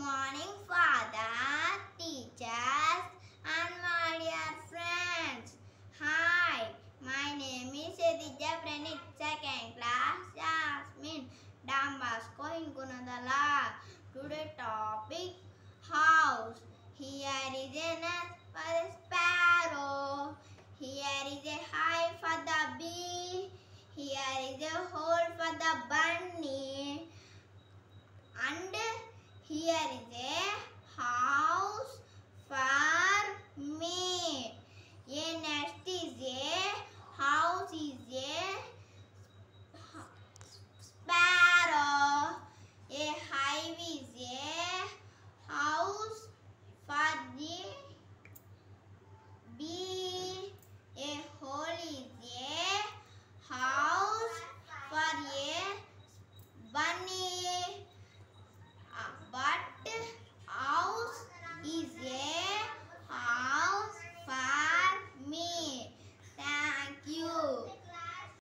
morning, Father, teachers, and my dear friends. Hi, my name is Yadeedhya Praneeth, second class, Jasmine, Don Bosco in Gunadala. Today topic, house. Here is a nest for a sparrow. Here is a hive for the bee. Here is a hole for the bunny. And here is a